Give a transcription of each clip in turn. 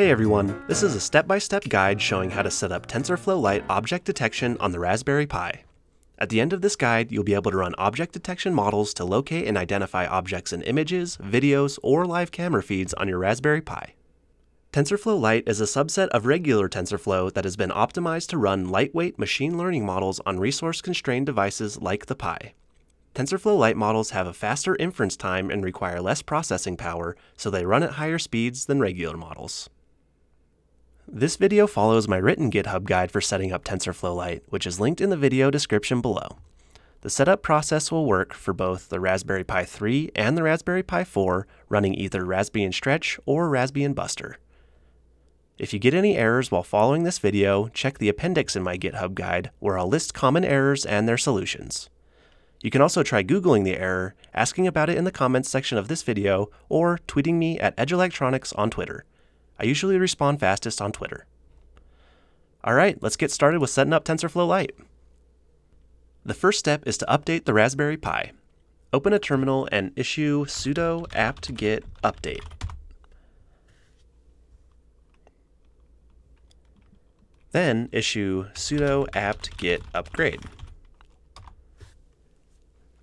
Hey everyone, this is a step-by-step guide showing how to set up TensorFlow Lite object detection on the Raspberry Pi. At the end of this guide, you'll be able to run object detection models to locate and identify objects in images, videos, or live camera feeds on your Raspberry Pi. TensorFlow Lite is a subset of regular TensorFlow that has been optimized to run lightweight machine learning models on resource-constrained devices like the Pi. TensorFlow Lite models have a faster inference time and require less processing power, so they run at higher speeds than regular models. This video follows my written GitHub guide for setting up TensorFlow Lite, which is linked in the video description below. The setup process will work for both the Raspberry Pi 3 and the Raspberry Pi 4 running either Raspbian Stretch or Raspbian Buster. If you get any errors while following this video, check the appendix in my GitHub guide where I'll list common errors and their solutions. You can also try Googling the error, asking about it in the comments section of this video, or tweeting me at EdjeElectronics on Twitter. I usually respond fastest on Twitter. Alright, let's get started with setting up TensorFlow Lite. The first step is to update the Raspberry Pi. Open a terminal and issue sudo apt-get update. Then issue sudo apt-get upgrade.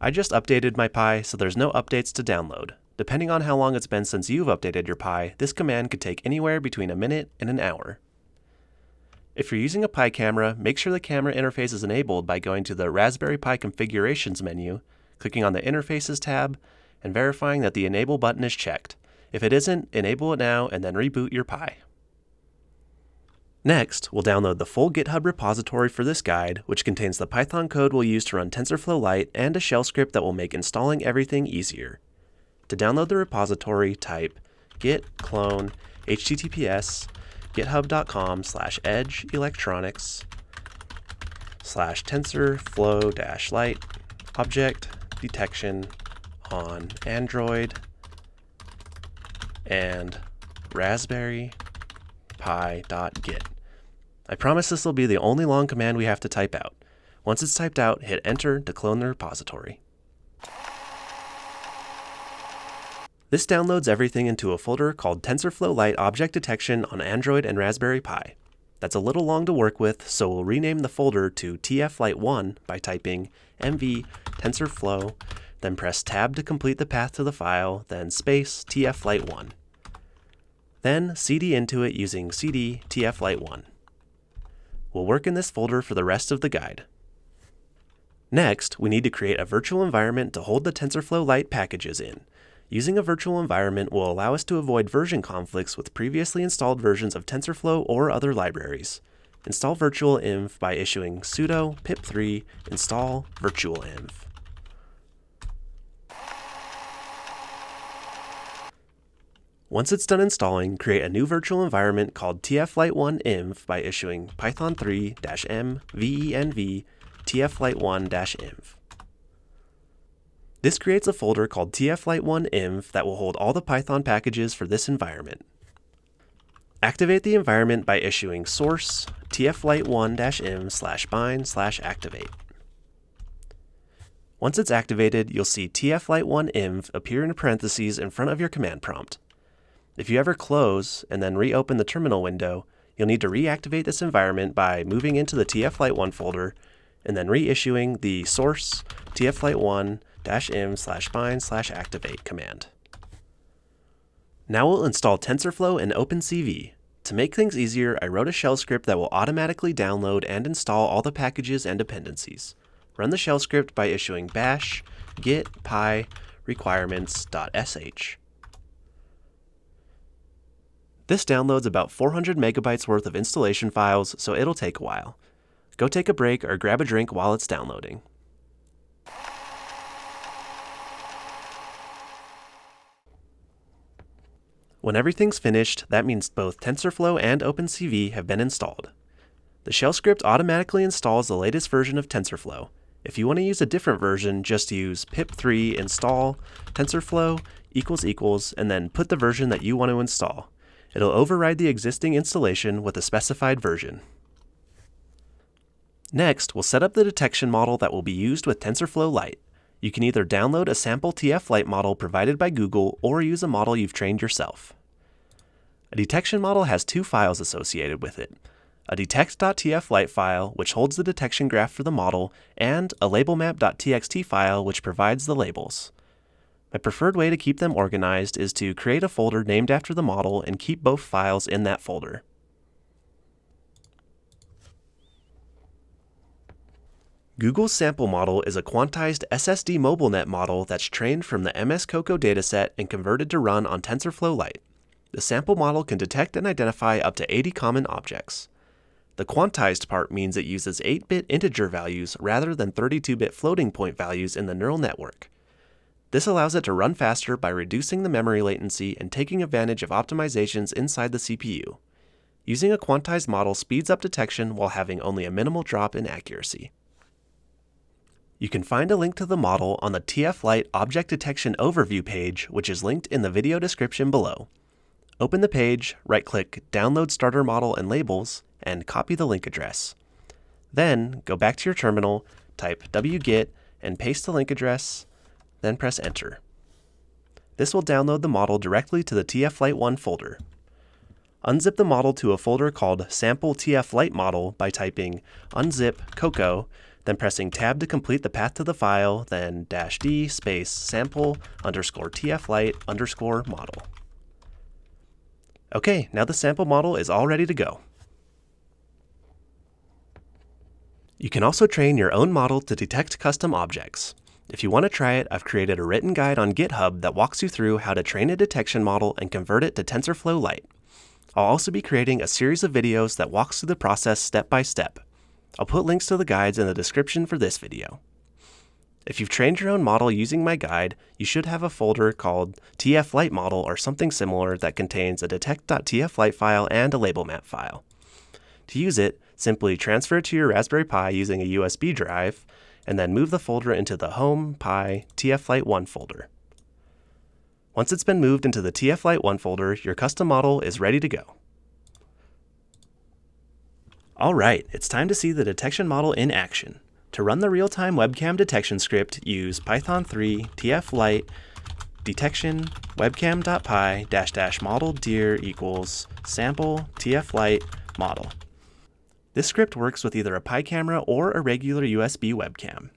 I just updated my Pi, so there's no updates to download. Depending on how long it's been since you've updated your Pi, this command could take anywhere between a minute and an hour. If you're using a Pi camera, make sure the camera interface is enabled by going to the Raspberry Pi Configurations menu, clicking on the Interfaces tab, and verifying that the Enable button is checked. If it isn't, enable it now and then reboot your Pi. Next, we'll download the full GitHub repository for this guide, which contains the Python code we'll use to run TensorFlow Lite and a shell script that will make installing everything easier. To download the repository, type git clone https github.com slash edje electronics slash tensorflow dash lite object detection on Android and Raspberry Pi.git. I promise this will be the only long command we have to type out. Once it's typed out, hit enter to clone the repository. This downloads everything into a folder called TensorFlow Lite Object Detection on Android and Raspberry Pi. That's a little long to work with, so we'll rename the folder to tflite1 by typing mv tensorflow, then press tab to complete the path to the file, then space tflite1. Then cd into it using cd tflite1. We'll work in this folder for the rest of the guide. Next, we need to create a virtual environment to hold the TensorFlow Lite packages in. Using a virtual environment will allow us to avoid version conflicts with previously installed versions of TensorFlow or other libraries. Install virtual env by issuing sudo pip3 install virtual env. Once it's done installing, create a new virtual environment called tflite1env by issuing python3-m venv tflite1-env. This creates a folder called tflite1env that will hold all the Python packages for this environment. Activate the environment by issuing source tflite1-env slash bin slash activate. Once it's activated, you'll see tflite1env appear in parentheses in front of your command prompt. If you ever close and then reopen the terminal window, you'll need to reactivate this environment by moving into the tflite1 folder and then reissuing the source tflite1-env slash bin slash activate command. Now we'll install TensorFlow and OpenCV. To make things easier, I wrote a shell script that will automatically download and install all the packages and dependencies. Run the shell script by issuing bash get pi requirements.sh. This downloads about 400 megabytes worth of installation files, so it'll take a while. Go take a break or grab a drink while it's downloading. When everything's finished, that means both TensorFlow and OpenCV have been installed. The shell script automatically installs the latest version of TensorFlow. If you want to use a different version, just use pip3 install TensorFlow equals equals and then put the version that you want to install. It'll override the existing installation with a specified version. Next, we'll set up the detection model that will be used with TensorFlow Lite. You can either download a sample TF Lite model provided by Google or use a model you've trained yourself. A detection model has two files associated with it a detect.tflite file, which holds the detection graph for the model, and a labelmap.txt file, which provides the labels. My preferred way to keep them organized is to create a folder named after the model and keep both files in that folder. Google's sample model is a quantized SSD MobileNet model that's trained from the MS COCO dataset and converted to run on TensorFlow Lite. The sample model can detect and identify up to 80 common objects. The quantized part means it uses 8-bit integer values rather than 32-bit floating point values in the neural network. This allows it to run faster by reducing the memory latency and taking advantage of optimizations inside the CPU. Using a quantized model speeds up detection while having only a minimal drop in accuracy. You can find a link to the model on the TF-Lite Object Detection Overview page, which is linked in the video description below. Open the page, right-click Download Starter Model and Labels, and copy the link address. Then, go back to your terminal, type wget, and paste the link address, then press Enter. This will download the model directly to the TF-Lite 1 folder. Unzip the model to a folder called Sample TF-Lite Model by typing unzip coco then pressing tab to complete the path to the file, then dash D space sample underscore tflite underscore model. Okay, now the sample model is all ready to go. You can also train your own model to detect custom objects. If you want to try it, I've created a written guide on GitHub that walks you through how to train a detection model and convert it to TensorFlow Lite. I'll also be creating a series of videos that walks through the process step by step. I'll put links to the guides in the description for this video. If you've trained your own model using my guide, you should have a folder called TF-Lite model or something similar that contains a detect.tflite file and a label map file. To use it, simply transfer it to your Raspberry Pi using a USB drive, and then move the folder into the Home Pi TF-Lite 1 folder. Once it's been moved into the TF-Lite 1 folder, your custom model is ready to go. All right, it's time to see the detection model in action. To run the real-time webcam detection script, use Python 3 tflite detection webcam.py dash dash model dir equals sample tflite model. This script works with either a Pi camera or a regular USB webcam.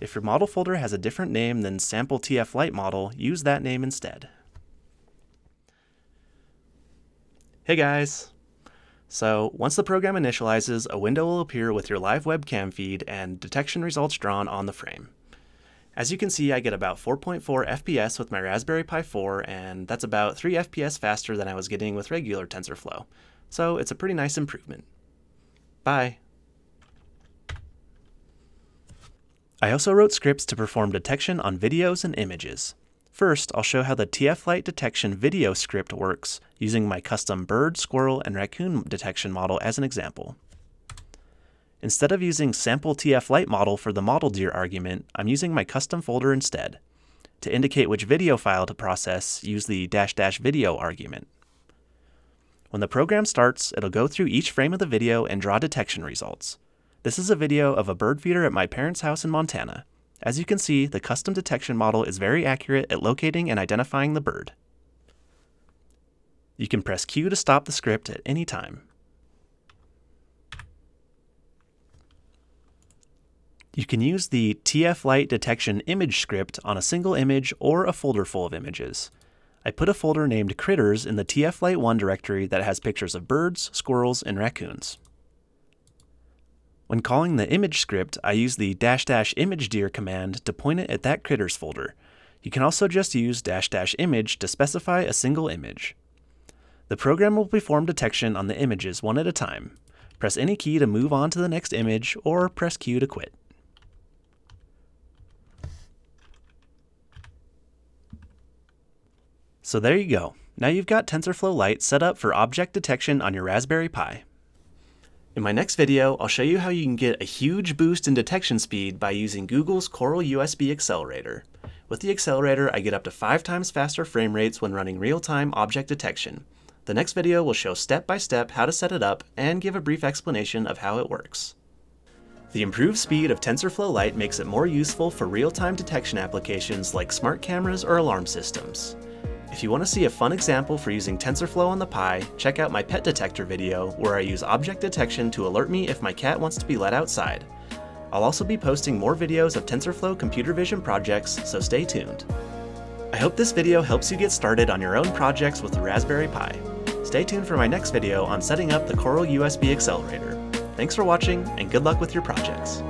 If your model folder has a different name than sample tflite model, use that name instead. Hey guys, so once the program initializes, a window will appear with your live webcam feed and detection results drawn on the frame. As you can see, I get about 4.4 FPS with my Raspberry Pi 4, and that's about 3 FPS faster than I was getting with regular TensorFlow. So it's a pretty nice improvement. Bye! I also wrote scripts to perform detection on videos and images. First, I'll show how the TF-Lite detection video script works using my custom bird, squirrel, and raccoon detection model as an example. Instead of using sample TF-Lite model for the model dir argument, I'm using my custom folder instead. To indicate which video file to process, use the dash dash video argument. When the program starts, it'll go through each frame of the video and draw detection results. This is a video of a bird feeder at my parents' house in Montana. As you can see, the custom detection model is very accurate at locating and identifying the bird. You can press Q to stop the script at any time. You can use the TF-Lite detection image script on a single image or a folder full of images. I put a folder named Critters in the TF-Lite 1 directory that has pictures of birds, squirrels, and raccoons. When calling the image script, I use the dash dash image dir command to point it at that critters folder. You can also just use dash dash image to specify a single image. The program will perform detection on the images one at a time. Press any key to move on to the next image, or press Q to quit. So there you go. Now you've got TensorFlow Lite set up for object detection on your Raspberry Pi. In my next video, I'll show you how you can get a huge boost in detection speed by using Google's Coral USB Accelerator. With the accelerator, I get up to 5 times faster frame rates when running real-time object detection. The next video will show step-by-step -step how to set it up and give a brief explanation of how it works. The improved speed of TensorFlow Lite makes it more useful for real-time detection applications like smart cameras or alarm systems. If you want to see a fun example for using TensorFlow on the Pi, check out my pet detector video where I use object detection to alert me if my cat wants to be let outside. I'll also be posting more videos of TensorFlow computer vision projects, so stay tuned. I hope this video helps you get started on your own projects with the Raspberry Pi. Stay tuned for my next video on setting up the Coral USB accelerator. Thanks for watching, and good luck with your projects.